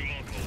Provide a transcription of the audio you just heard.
local.